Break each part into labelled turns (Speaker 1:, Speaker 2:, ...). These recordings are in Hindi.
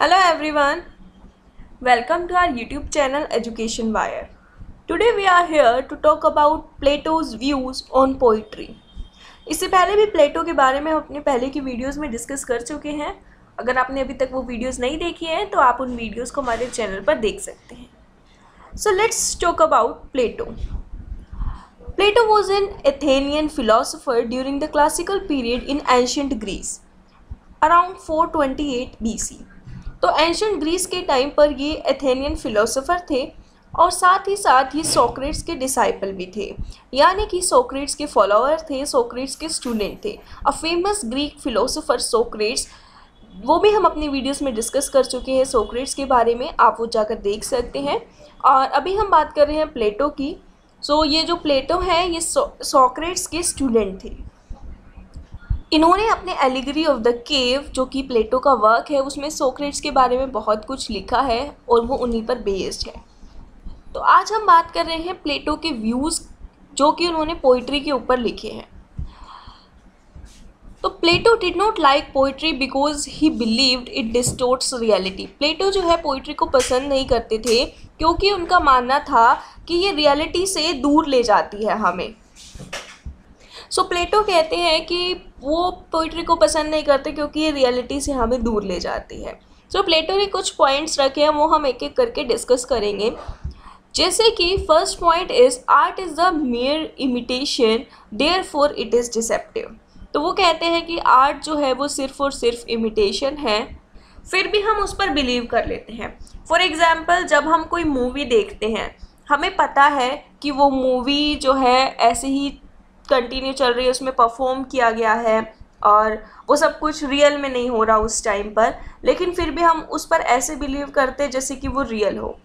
Speaker 1: Hello, everyone. Welcome to our YouTube channel, Education Wire. Today, we are here to talk about Plato's views on poetry. इससे पहले भी प्लेटो के बारे में हम अपने पहले की वीडियोस में डिस्कस कर चुके हैं अगर आपने अभी तक वो वीडियोस नहीं देखी हैं तो आप उन वीडियोस को हमारे चैनल पर देख सकते हैं so let's talk about Plato Plato was an Athenian philosopher during the classical period in ancient Greece around 428 BC तो एंशंट ग्रीस के टाइम पर ये एथेनियन फ़िलोसोफ़र थे और साथ ही साथ ये सोक्रेट्स के डिसाइपल भी थे। यानी कि सोक्रेट्स के फॉलोअर थे सोक्रेट्स के स्टूडेंट थे। A famous Greek philosopher Socrates वो भी हम अपनी वीडियोस में डिस्कस कर चुके हैं सोक्रेट्स के बारे में आप वो जाकर देख सकते हैं। और अभी हम बात कर रहे हैं प्लेटो की। सो so, ये जो प्लेटो हैं ये सो, सोक्रेट्स के स्टूडेंट थे। इन्होंने अपने एलिगरी ऑफ़ द केव, जो कि प्लेटो का वर्क है, उसमें सोक्रेट्स के बारे में बहुत कुछ लिखा है और वो उन्हीं पर बेस्ड है। तो आज हम बात कर रहे हैं प्लेटो के व्यूज़ जो कि उन्होंने पोइट्री के ऊपर लिखे हैं। तो Plato did not like poetry because he believed it distorts reality Plato जो है पोइट्री को पसंद नहीं करते थे, क्योंकि उनका मानना था कि ये रियलिटी से दूर ले जाती है हमें। सो प्लेटो कहते हैं कि वो पोइट्री को पसंद नहीं करते क्योंकि ये रियलिटी से हमें दूर ले जाती है। सो so, प्लेटो ने कुछ पॉइंट्स रखे हैं वो हम एक एक करके डिस्कस करेंगे। जैसे कि first point is art is the mere imitation therefore it is deceptive तो वो कहते हैं कि आर्ट जो है वो सिर्फ़ और सिर्फ़ इमिटेशन है। फिर भी हम उस पर बिलीव कर लेते हैं। फॉर एग्ज़ाम्पल जब हम कोई मूवी देखते हैं हमें पता है कि वो मूवी जो है ऐसे ही कंटिन्यू चल रही है, उसमें परफॉर्म किया गया है और वो सब कुछ रियल में नहीं हो रहा उस टाइम पर, लेकिन फिर भी हम उस पर ऐसे बिलीव करते हैं जैसे कि वो रियल हो।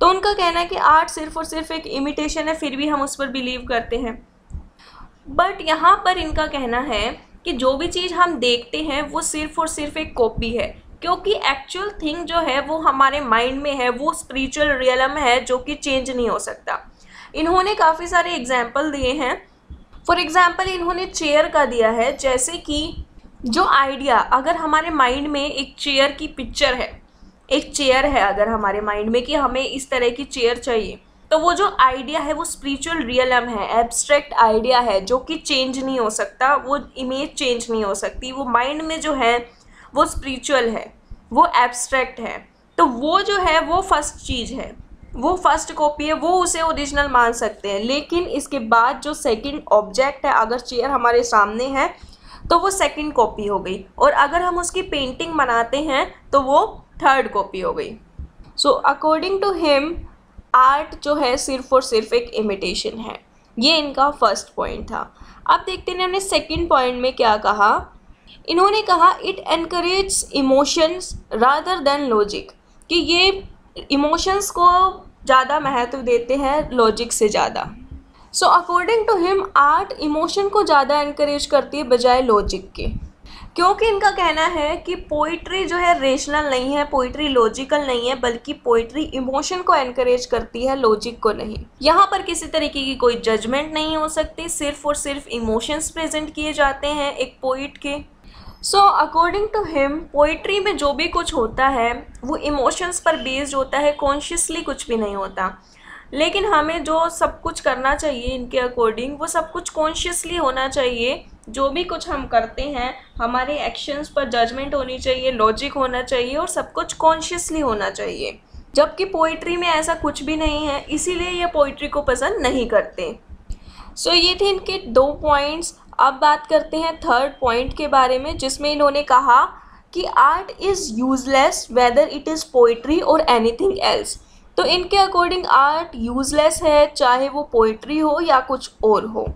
Speaker 1: तो उनका कहना है कि आर्ट सिर्फ़ और सिर्फ़ एक इमिटेशन है, फिर भी हम उस पर बिलीव करते हैं। बट यहाँ पर इनका कहना है कि जो भी चीज़ हम देखते हैं, वो सिर्फ़ और सिर्फ़ एक कॉपी है, क्योंकि एक्चुअल थिंग जो है, वो हमारे माइंड में है, वो स्पिरिचुअल रियलम है, जो कि चेंज नहीं हो सकता। इन्होंने काफ़ी सारे एग्ज़ाम्पल दिए हैं फॉर एग्ज़ाम्पल इन्होंने चेयर का दिया है, जैसे कि जो आइडिया अगर हमारे माइंड में एक चेयर की पिक्चर है, एक चेयर है अगर हमारे माइंड में कि हमें इस तरह की चेयर चाहिए तो वो जो आइडिया है, वो स्पिरिचुअल रियलम है एब्स्ट्रैक्ट आइडिया है, जो कि चेंज नहीं हो सकता, वो इमेज चेंज नहीं हो सकती, वो माइंड में जो है, वो स्पिरिचुअल है, वो एब्स्ट्रैक्ट है तो वो जो है, वो फ़र्स्ट चीज़ है। वो फ़र्स्ट कॉपी है, वो उसे ओरिजिनल मान सकते हैं। लेकिन इसके बाद जो सेकंड ऑब्जेक्ट है, अगर चेयर हमारे सामने है तो वो सेकंड कॉपी हो गई। और अगर हम उसकी पेंटिंग बनाते हैं तो वो थर्ड कॉपी हो गई। So according to him art जो है सिर्फ़ और सिर्फ़ एक इमिटेशन है। ये इनका फ़र्स्ट पॉइंट था। अब देखते हैं इन्होंने सेकेंड पॉइंट में क्या कहा। इन्होंने कहा it encourage emotions rather than logic कि ये इमोशंस को ज़्यादा महत्व देते हैं लॉजिक से ज़्यादा। So according to him art emotion को ज़्यादा इनक्रेज करती है बजाय लॉजिक के। क्योंकि इनका कहना है कि पोइट्री जो है रेशनल नहीं है पोइट्री लॉजिकल नहीं है, बल्कि पोइट्री इमोशन को एनकरेज करती है लॉजिक को नहीं। यहाँ पर किसी तरीके की कोई जजमेंट नहीं हो सकती, सिर्फ़ और सिर्फ़ इमोशंस प्रेजेंट किए जाते हैं एक पोइट के। So according to him poetry में जो भी कुछ होता है वो इमोशंस पर बेस्ड होता है कॉन्शियसली कुछ भी नहीं होता। लेकिन हमें जो सब कुछ करना चाहिए इनके अकॉर्डिंग वो सब कुछ कॉन्शियसली होना चाहिए। जो भी कुछ हम करते हैं हमारे एक्शंस पर जजमेंट होनी चाहिए लॉजिक होना चाहिए और सब कुछ कॉन्शियसली होना चाहिए। जबकि पोइट्री में ऐसा कुछ भी नहीं है इसीलिए ये पोइट्री को पसंद नहीं करते। सो so, ये थे इनके दो पॉइंट्स अब बात करते हैं थर्ड पॉइंट के बारे में जिसमें इन्होंने कहा कि art is useless whether it is poetry और एनीथिंग एल्स तो इनके अकॉर्डिंग आर्ट यूज़लेस है चाहे वो पोइट्री हो या कुछ और हो।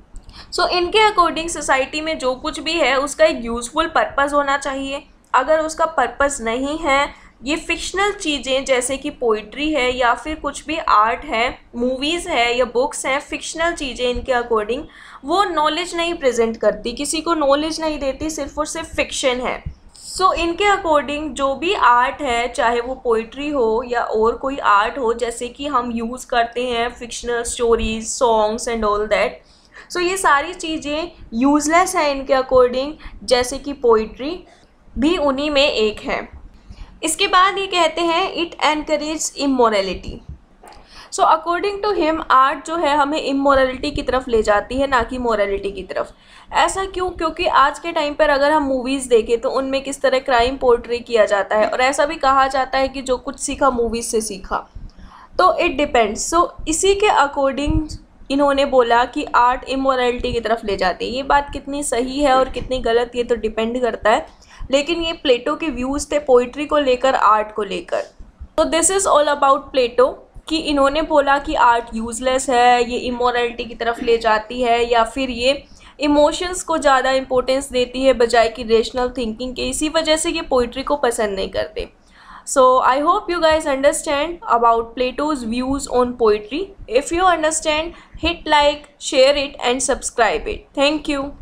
Speaker 1: सो so, इनके अकॉर्डिंग सोसाइटी में जो कुछ भी है उसका एक यूज़फुल पर्पज़ होना चाहिए। अगर उसका पर्पज़ नहीं है ये फिक्शनल चीज़ें जैसे कि पोइट्री है या फिर कुछ भी आर्ट है मूवीज़ है या बुक्स हैं फिक्शनल चीज़ें इनके अकॉर्डिंग वो नॉलेज नहीं प्रेजेंट करती किसी को नॉलेज नहीं देती सिर्फ़ और सिर्फ़ फिक्शन है। सो so, इनके अकॉर्डिंग जो भी आर्ट है चाहे वो पोइट्री हो या और कोई आर्ट हो जैसे कि हम यूज़ करते हैं fictional stories songs and all that so ये सारी चीज़ें यूज़लेस हैं इनके अकॉर्डिंग जैसे कि पोइट्री भी उन्हीं में एक है। इसके बाद ये कहते हैं it encourage immorality so according to him art जो है हमें इमोरलिटी की तरफ़ ले जाती है, ना कि मोरलिटी की तरफ़। ऐसा क्यों? क्योंकि आज के टाइम पर अगर हम मूवीज़ देखें तो उनमें किस तरह क्राइम पोर्ट्री किया जाता है? और ऐसा भी कहा जाता है कि जो कुछ सीखा मूवीज़ से सीखा। तो इट डिपेंड्स सो इसी के अकॉर्डिंग इन्होंने बोला कि आर्ट इमोरलिटी की तरफ़ ले जाती है। ये बात कितनी सही है और कितनी गलत, ये तो डिपेंड करता है। लेकिन ये प्लेटो के व्यूज़ थे पोइट्री को लेकर आर्ट को लेकर। तो this is all about Plato कि इन्होंने बोला कि आर्ट यूज़लेस है, ये इमोरलिटी की तरफ़ ले जाती है, या फिर ये इमोशंस को ज़्यादा इंपॉर्टेंस देती है, बजाय कि रेशनल थिंकिंग के। इसी वजह से ये पोइट्री को पसंद नहीं करते। So I hope you guys understand about Plato's views on poetry. If you understand, hit like, share it and subscribe it. Thank you.